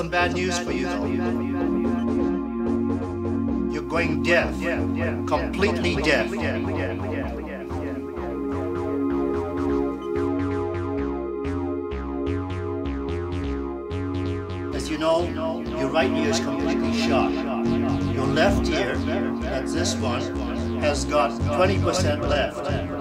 Some bad news for you though. You're going deaf. Completely deaf. As you know, your right ear is completely shot. Your left ear, that's this one, has got 20% left.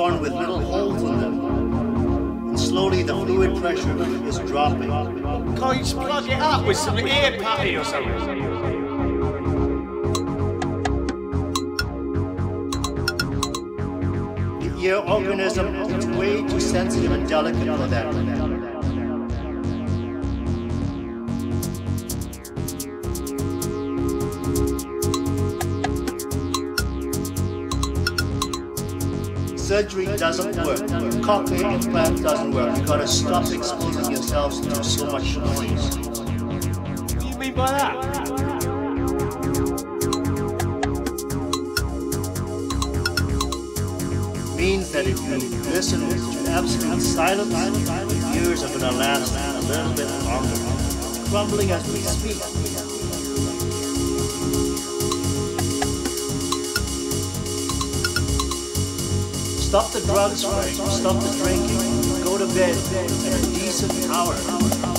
Born with little holes in them. And slowly the fluid pressure is dropping. Can't you just plug it up with some ear putty or something? Your organism is way too sensitive and delicate for that. Surgery doesn't work. Cochlear implant doesn't work. You've gotta stop exposing yourselves to so much noise. What do you mean by that? Means that if you listen to absolute silence, your ears are gonna last a little bit longer. Crumbling as we speak. Stop the drugs. Stop the drinking. Go to bed at a decent hour.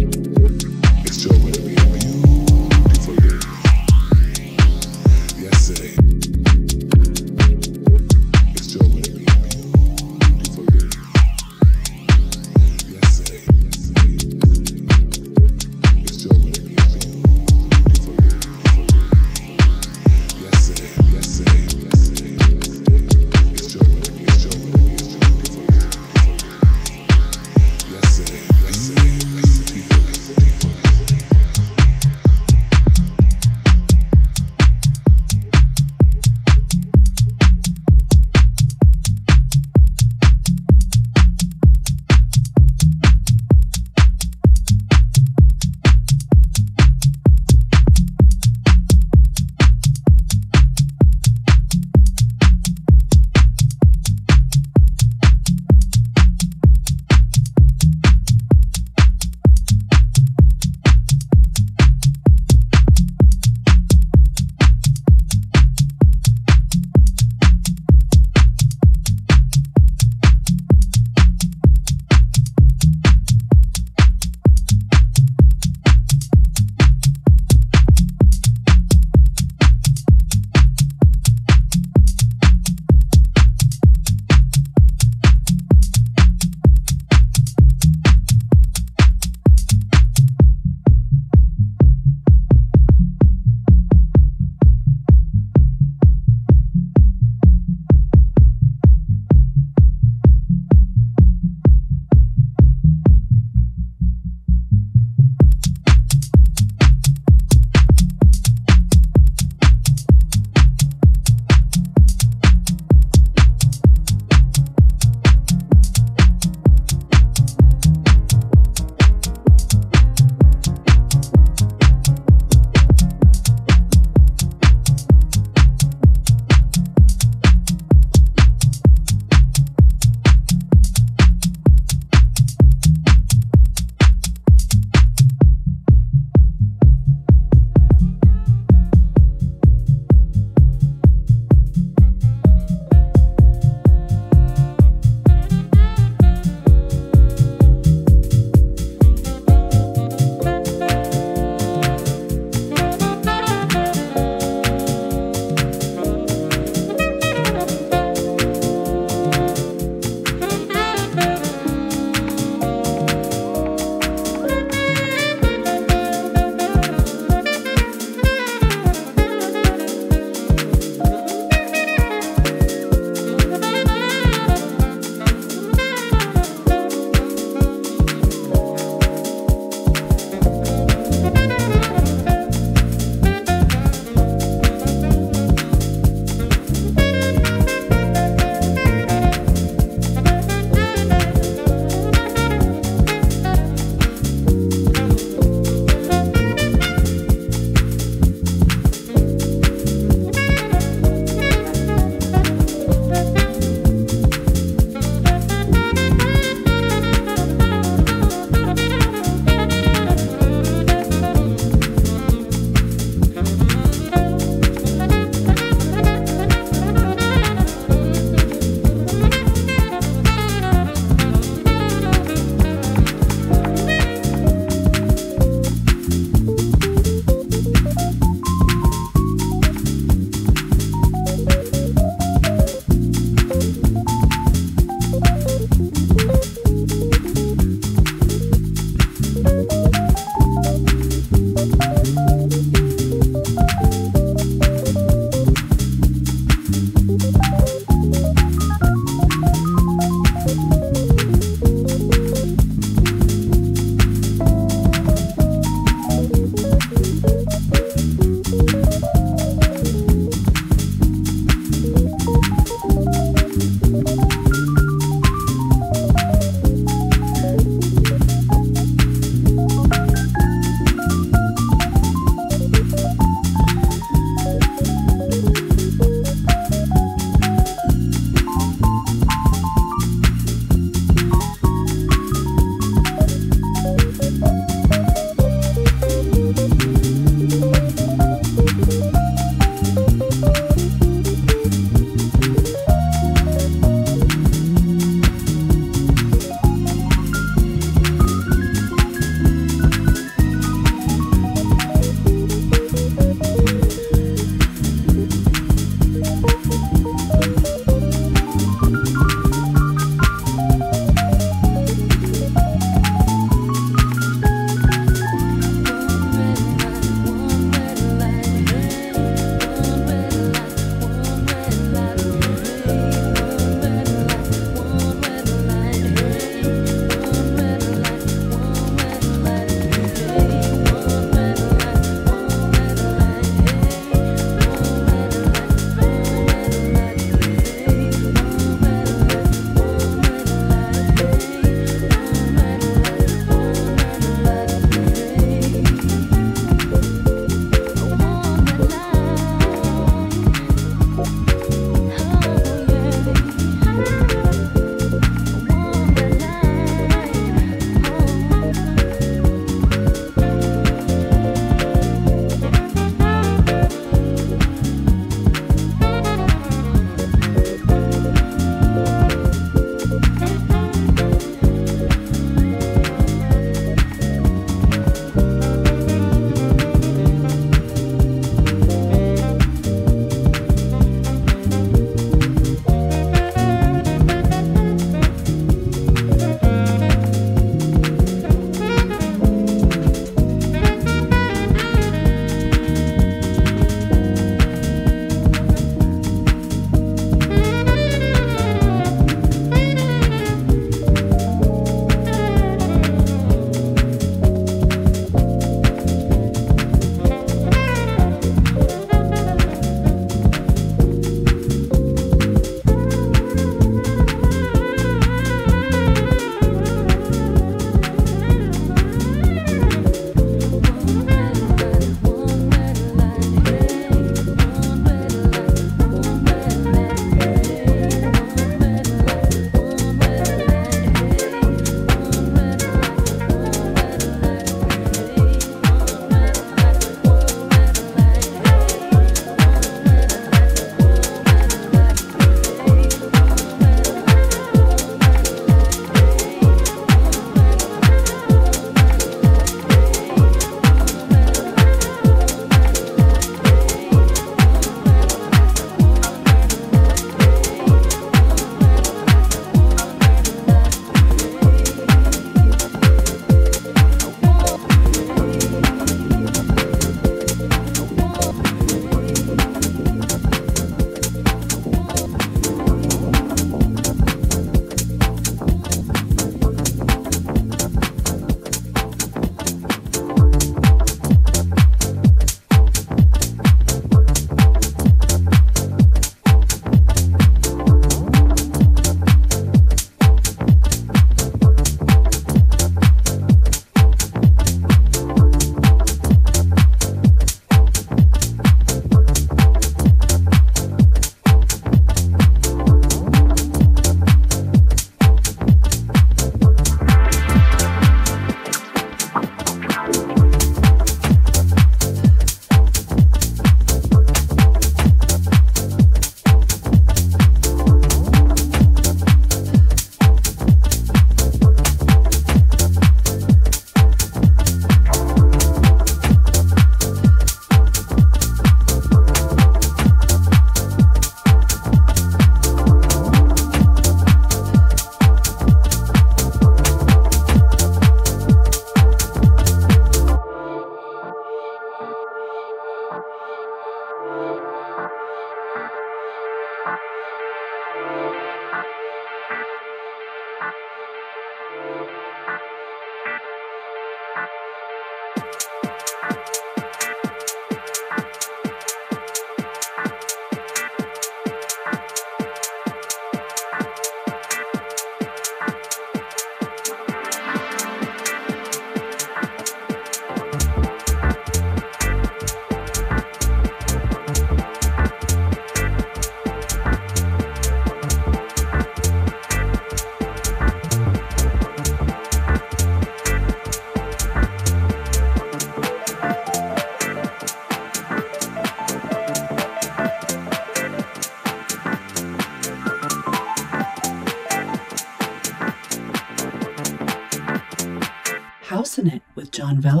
It with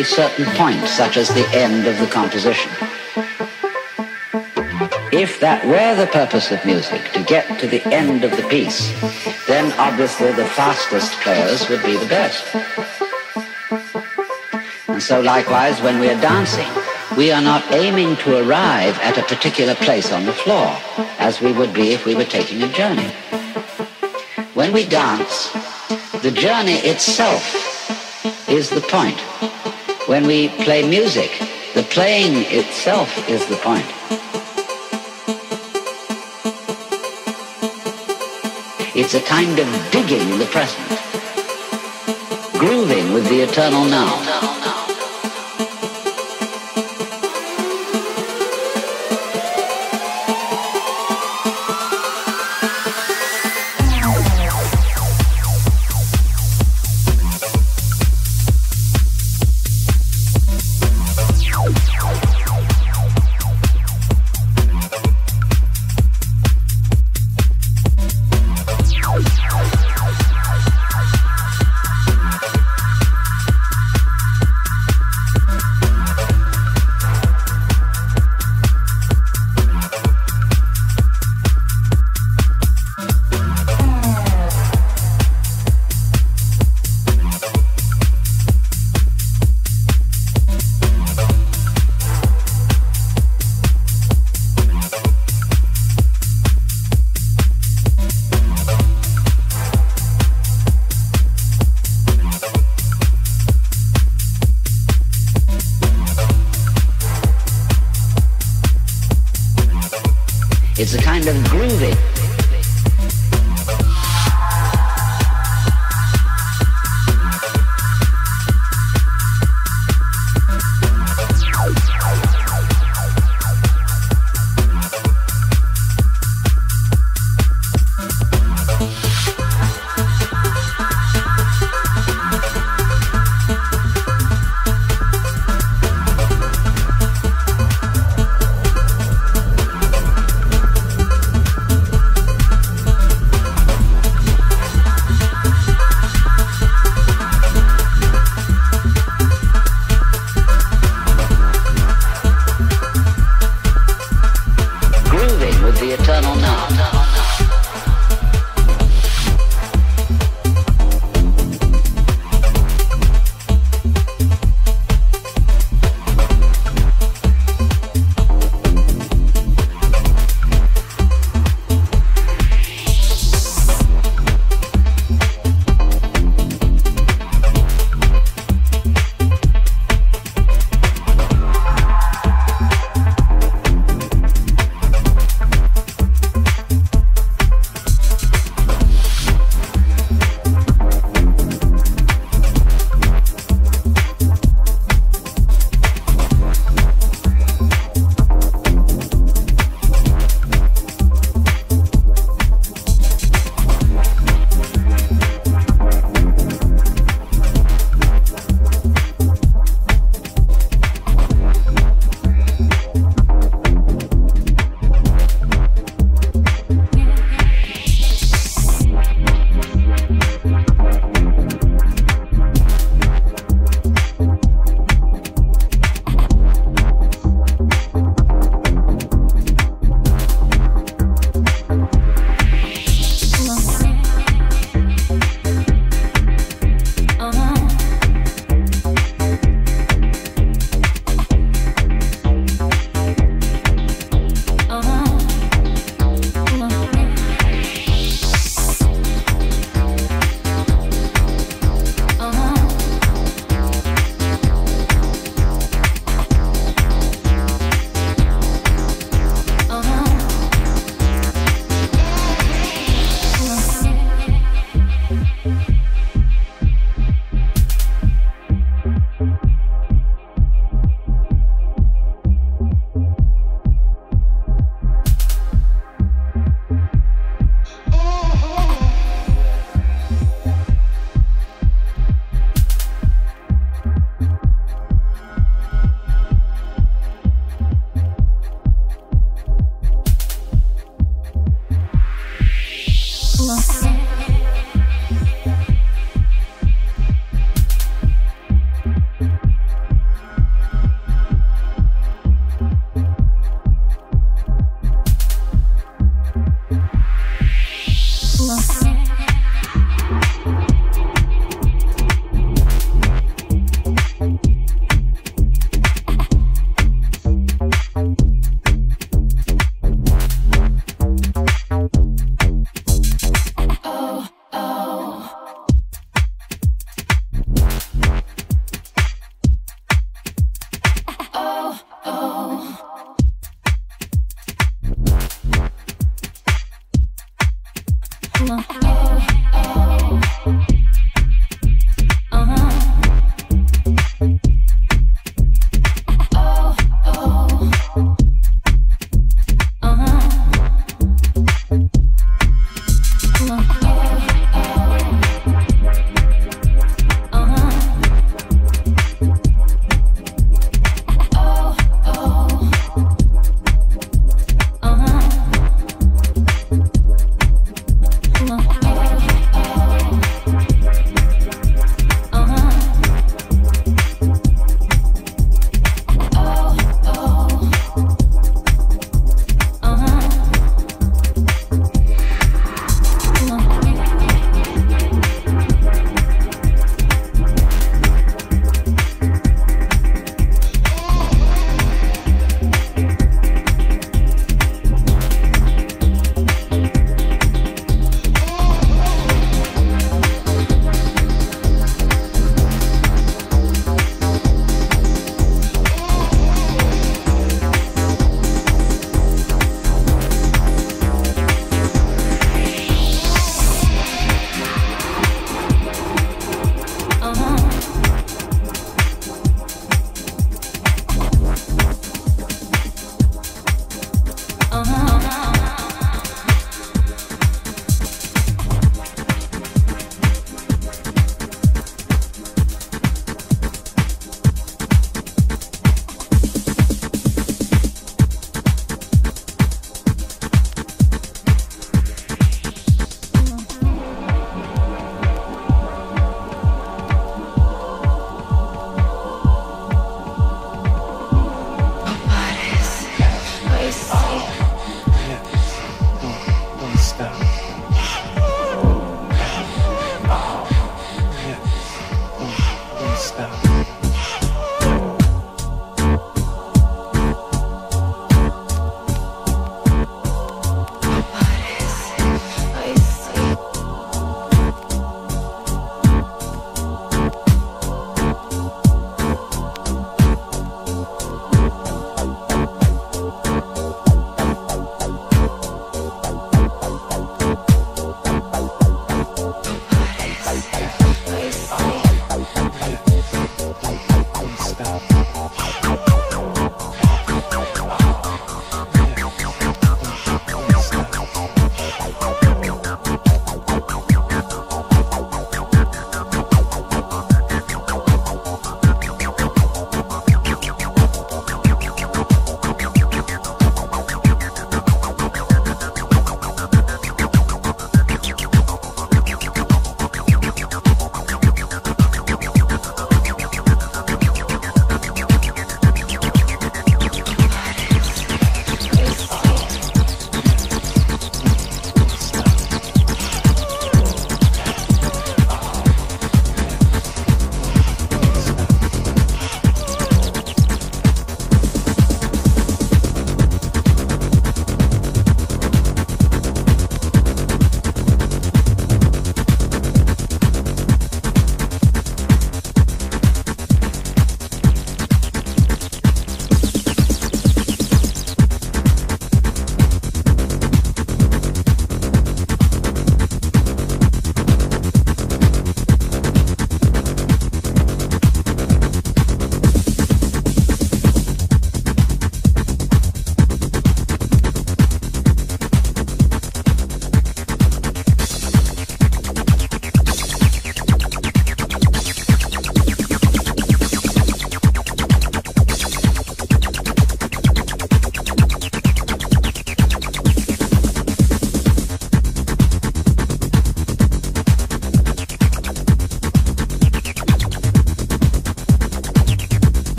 a certain point, such as the end of the composition. If that were the purpose of music, to get to the end of the piece, then obviously the fastest players would be the best. And so likewise, when we are dancing, we are not aiming to arrive at a particular place on the floor, as we would be if we were taking a journey. When we dance, the journey itself is the point. When we play music, the playing itself is the point. It's a kind of digging the present, grooving with the eternal now.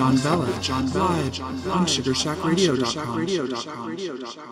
John Vella, John Live on SugarShackRadio.com.